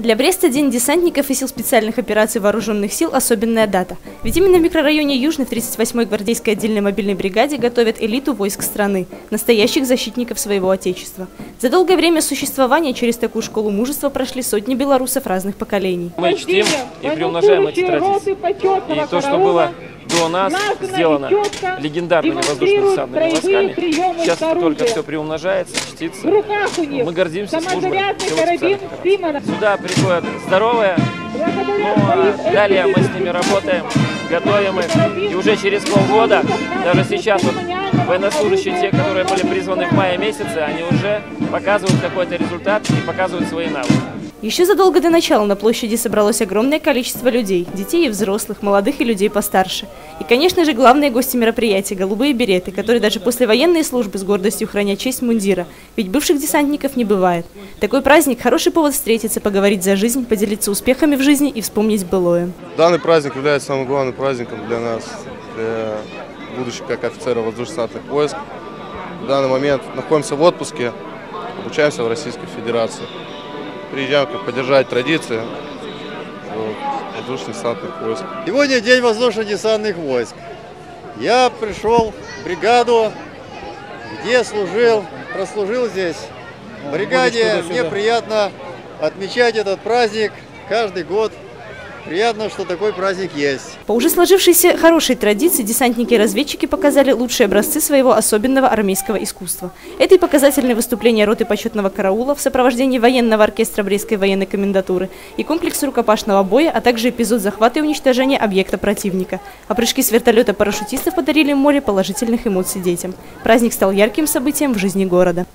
Для Бреста День десантников и сил специальных операций вооруженных сил – особенная дата. Ведь именно в микрорайоне Южный в 38-й гвардейской отдельной мобильной бригаде готовят элиту войск страны – настоящих защитников своего Отечества. За долгое время существования через такую школу мужества прошли сотни белорусов разных поколений. Мы чтим и приумножаем эти традиции. И то, что было до нас сделано легендарными воздушно-десантными войсками, сейчас только все приумножается, чтится. Мы гордимся службой Сюда приходят здоровые, ну а далее мы с ними работаем, готовим их. И уже через полгода, даже сейчас вот военнослужащие, те, которые были призваны в мае месяце, они уже показывают какой-то результат и показывают свои навыки. Еще задолго до начала на площади собралось огромное количество людей – детей и взрослых, молодых и людей постарше. И, конечно же, главные гости мероприятия – голубые береты, которые даже после военной службы с гордостью хранят честь мундира. Ведь бывших десантников не бывает. Такой праздник – хороший повод встретиться, поговорить за жизнь, поделиться успехами в жизни и вспомнить былое. Данный праздник является самым главным праздником для нас, для будущих как офицеров воздушно-десантных войск. В данный момент находимся в отпуске, обучаемся в Российской Федерации приезжаем как поддержать традиции воздушно-десантных войск. Сегодня день воздушно-десантных войск. Я пришел в бригаду, где служил, прослужил здесь. В бригаде мне приятно отмечать этот праздник каждый год Приятно, что такой праздник есть. По уже сложившейся хорошей традиции десантники и разведчики показали лучшие образцы своего особенного армейского искусства. Это и показательное выступление роты почетного караула в сопровождении военного оркестра Брестской военной комендатуры и комплекс рукопашного боя, а также эпизод захвата и уничтожения объекта противника. А прыжки с вертолета парашютистов подарили море положительных эмоций детям. Праздник стал ярким событием в жизни города.